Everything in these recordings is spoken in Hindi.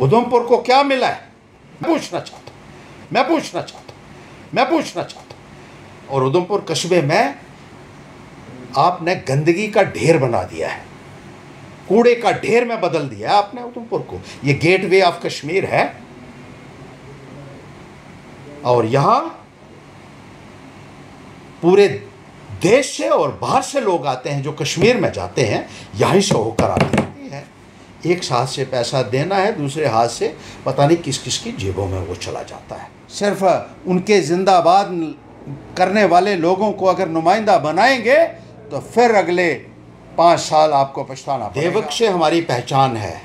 उधमपुर को क्या मिला है? मैं पूछना चाहता मैं पूछना चाहता मैं पूछना चाहता और उधमपुर कस्बे में आपने गंदगी का ढेर बना दिया है। कूड़े का ढेर में बदल दिया आपने उधमपुर को। ये गेटवे ऑफ़ कश्मीर है। और यहाँ पूरे देश से और बाहर से लोग आते हैं जो कश्मीर में जाते हैं, यहीं से होकर आते हैं। एक हाथ से पैसा देना है, दूसरे हाथ से पता नहीं किस किस की जेबों में वो चला जाता है। सिर्फ़ उनके जिंदाबाद करने वाले लोगों को अगर नुमाइंदा बनाएँगे तो फिर अगले पाँच साल आपको पछताना देवक से हमारी पहचान है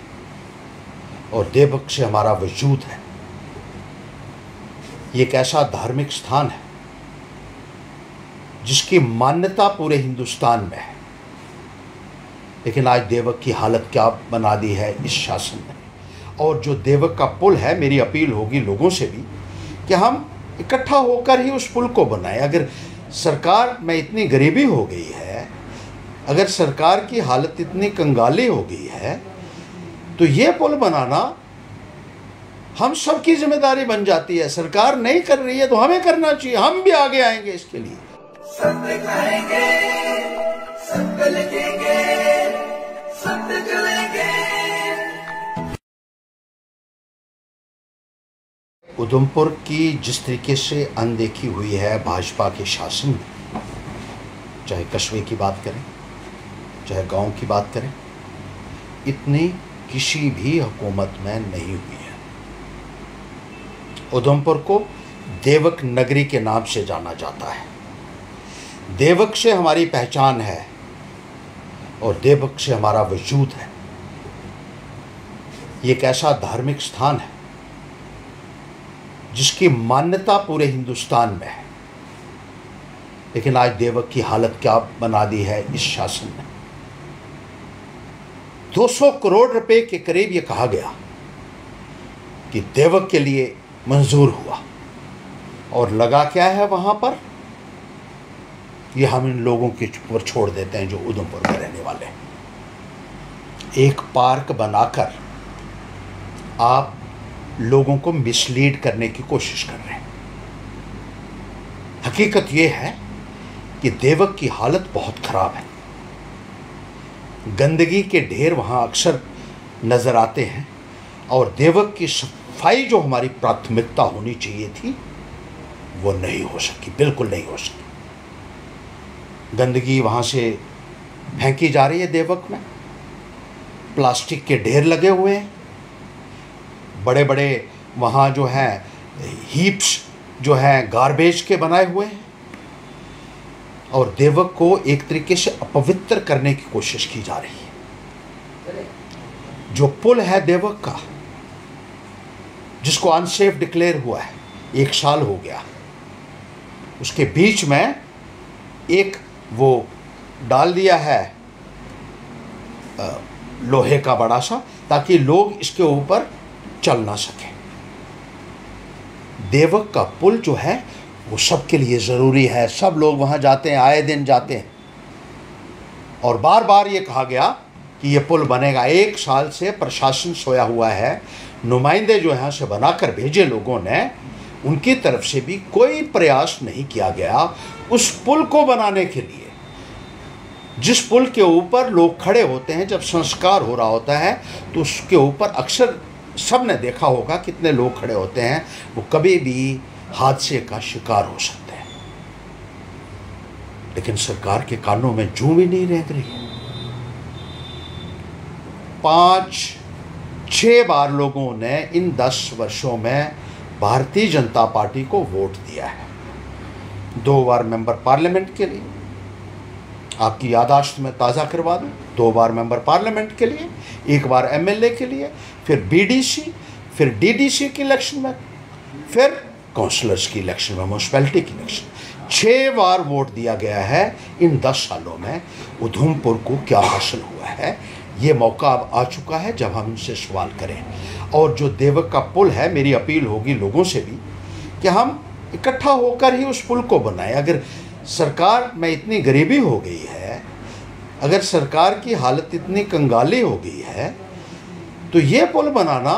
और देवक से हमारा वजूद है। ये एक ऐसा धार्मिक स्थान है जिसकी मान्यता पूरे हिंदुस्तान में है। लेकिन आज देवक की हालत क्या बना दी है इस शासन ने? और जो देवक का पुल है, मेरी अपील होगी लोगों से भी कि हम इकट्ठा होकर ही उस पुल को बनाएँ। अगर सरकार में इतनी गरीबी हो गई है, अगर सरकार की हालत इतनी कंगाली हो गई है तो ये पुल बनाना हम सबकी ज़िम्मेदारी बन जाती है। सरकार नहीं कर रही है तो हमें करना चाहिए। हम भी आगे आएँगे इसके लिए। सत्य कहेंगे सत्य लिखेंगे उधमपुर की जिस तरीके से अनदेखी हुई है भाजपा के शासन में, चाहे कस्बे की बात करें, चाहे गाँव की बात करें, इतनी किसी भी हुकूमत में नहीं हुई है। उधमपुर को देवक नगरी के नाम से जाना जाता है। देवक से हमारी पहचान है। और देवक से हमारा वजूद है। ये एक ऐसा धार्मिक स्थान है, जिसकी मान्यता पूरे हिंदुस्तान में है। लेकिन आज देवक की हालत क्या बना दी है इस शासन ने? 200 करोड़ रुपए के करीब ये कहा गया कि देवक के लिए मंजूर हुआ। और लगा क्या है वहाँ पर? ये हम इन लोगों के ऊपर छोड़ देते हैं जो उधमपुर में रहने वाले हैं। एक पार्क बनाकर आप लोगों को मिसलीड करने की कोशिश कर रहे हैं। हकीकत यह है कि देवक की हालत बहुत ख़राब है। गंदगी के ढेर वहाँ अक्सर नज़र आते हैं और देवक की सफ़ाई जो हमारी प्राथमिकता होनी चाहिए थी, वो नहीं हो सकी, बिल्कुल नहीं हो सकी। गंदगी वहाँ से फेंकी जा रही है देवक में। प्लास्टिक के ढेर लगे हुए हैं। बड़े बड़े वहाँ जो हैं हीप्स जो हैं गार्बेज के बनाए हुए हैं। और देवक को एक तरीके से अपवित्र करने की कोशिश की जा रही है। जो पुल है देवक का, जिसको अनसेफ डिक्लेयर हुआ है, एक साल हो गया। उसके बीच में एक वो डाल दिया है लोहे का बड़ा सा, ताकि लोग इसके ऊपर चल ना सकें। देवक का पुल जो है, वो सबके लिए ज़रूरी है। सब लोग वहाँ जाते हैं, आए दिन जाते हैं। और बार बार ये कहा गया कि ये पुल बनेगा। एक साल से प्रशासन सोया हुआ है। नुमाइंदे जो यहाँ से बनाकर भेजे लोगों ने, उनकी तरफ़ से भी कोई प्रयास नहीं किया गया। उस पुल को बनाने के लिए। जिस पुल के ऊपर लोग खड़े होते हैं, जब संस्कार हो रहा होता है तो उसके ऊपर अक्सर सबने देखा होगा कितने लोग खड़े होते हैं। वो कभी भी हादसे का शिकार हो सकते हैं। लेकिन सरकार के कानों में जू भी नहीं रह रही पाँच, छह बार लोगों ने इन दस वर्षों में भारतीय जनता पार्टी को वोट दिया है। दो बार मेंबर पार्लियामेंट के लिए। आपकी यादाश्त में ताज़ा करवा दूँ, दो बार मेंबर पार्लियामेंट के लिए, एक बार एमएलए के लिए, फिर बीडीसी, फिर डीडीसी की इलेक्शन में, फिर काउंसलर्स की इलेक्शन में, म्यूनसिपैलिटी की इलेक्शन छः बार वोट दिया गया है इन दस सालों में। उधमपुर को क्या हासिल हुआ है? ये मौका अब आ चुका है जब हम इनसे सवाल करें। और जो देवक का पुल है, मेरी अपील होगी लोगों से भी कि हम इकट्ठा होकर ही उस पुल को बनाए। अगर सरकार में इतनी गरीबी हो गई है, अगर सरकार की हालत इतनी कंगाली हो गई है तो ये पुल बनाना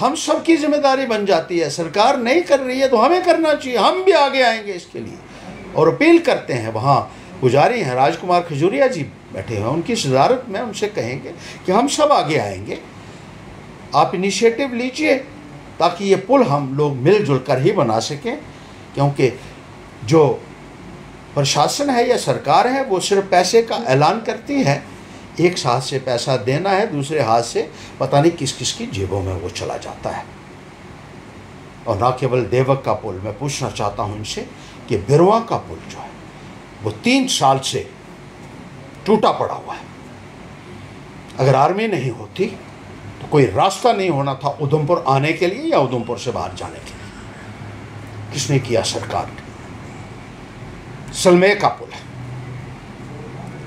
हम सबकी ज़िम्मेदारी बन जाती है। सरकार नहीं कर रही है तो हमें करना चाहिए। हम भी आगे आएँगे इसके लिए। और अपील करते हैं, वहाँ पुजारी हैं, राजकुमार खजूरिया जी बैठे हैं। उनकी सदारत में उनसे कहेंगे कि हम सब आगे आएँगे। आप इनिशिएटिव लीजिए। ताकि ये पुल हम लोग मिलजुल कर ही बना सकें, क्योंकि जो प्रशासन है या सरकार है, वो सिर्फ़ पैसे का ऐलान करती है। एक हाथ से पैसा देना है, दूसरे हाथ से पता नहीं किस किस की जेबों में वो चला जाता है। और ना केवल देवक का पुल, मैं पूछना चाहता हूँ इनसे कि बिरवा का पुल जो है, वो तीन साल से टूटा पड़ा हुआ है। अगर आर्मी नहीं होती कोई रास्ता नहीं होना था उधमपुर आने के लिए या उधमपुर से बाहर जाने के लिए। किसने किया सरकार सलमे का पुल है।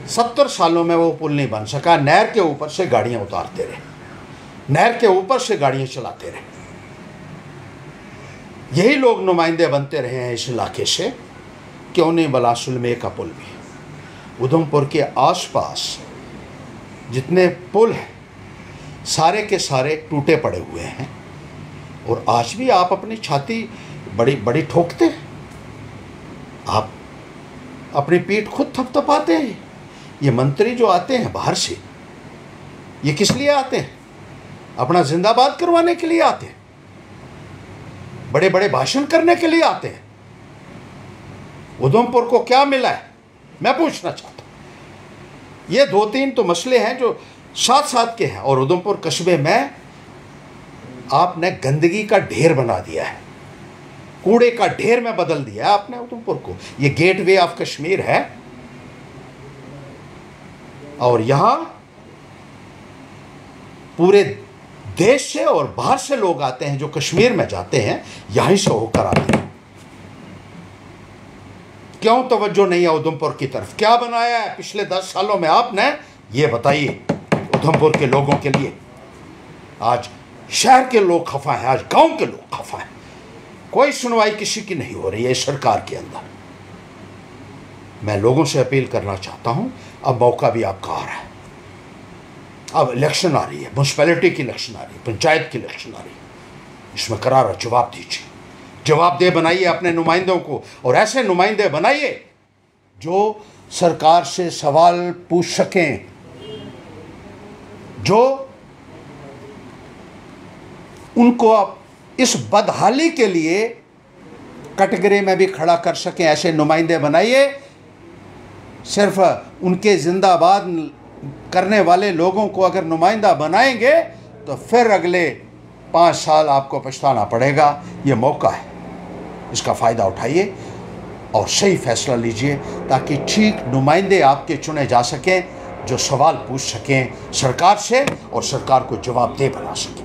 सत्तर सालों में वो पुल नहीं बन सका। नहर के ऊपर से गाड़ियाँ उतारते रहे। नहर के ऊपर से गाड़ियाँ चलाते रहे। यही लोग नुमाइंदे बनते रहे हैं इस इलाके से क्यों नहीं बला सुलमे का पुल भी। उधमपुर के आसपास जितने पुल हैं सारे के सारे टूटे पड़े हुए हैं। और आज भी आप अपनी छाती बड़ी बड़ी ठोकते हैं। आप अपनी पीठ खुद थपथपाते हैं। ये मंत्री जो आते हैं बाहर से, ये किस लिए आते हैं? अपना जिंदाबाद करवाने के लिए आते हैं। बड़े बड़े भाषण करने के लिए आते हैं। उधमपुर को क्या मिला है? मैं पूछना चाहता हूँ। ये दो तीन तो मसले हैं जो साथ साथ के हैं और उधमपुर कस्बे में आपने गंदगी का ढेर बना दिया है। कूड़े का ढेर में बदल दिया आपने उधमपुर को। ये गेटवे ऑफ़ कश्मीर है। और यहाँ पूरे देश से और बाहर से लोग आते हैं जो कश्मीर में जाते हैं, यहीं से होकर आते हैं। क्यों तवज्जो नहीं है उधमपुर की तरफ़? क्या बनाया है? पिछले दस सालों में आपने ये बताइए। उधमपुर के लोगों के लिए। आज शहर के लोग खफा हैं, आज गाँव के लोग खफा हैं। कोई सुनवाई किसी की नहीं हो रही है सरकार के अंदर। मैं लोगों से अपील करना चाहता हूँ, अब मौका भी आपका आ रहा है। अब इलेक्शन आ रही है म्यूनसिपैलिटी की इलेक्शन आ रही है, पंचायत की इलेक्शन आ रही है। इसमें करारा जवाब दीजिए। जवाबदेह बनाइए अपने नुमाइंदों को, और ऐसे नुमाइंदे बनाइए जो सरकार से सवाल पूछ सकें जो उनको अब इस बदहाली के लिए कटघरे में भी खड़ा कर सकें, ऐसे नुमाइंदे बनाइए। सिर्फ़ उनके जिंदाबाद करने वाले लोगों को अगर नुमाइंदा बनाएँगे तो फिर अगले पाँच साल आपको पछताना पड़ेगा। ये मौका है। इसका फ़ायदा उठाइए और सही फैसला लीजिए, ताकि ठीक नुमाइंदे आपके चुने जा सकें। जो सवाल पूछ सकें सरकार से और सरकार को जवाब दे बना सकें।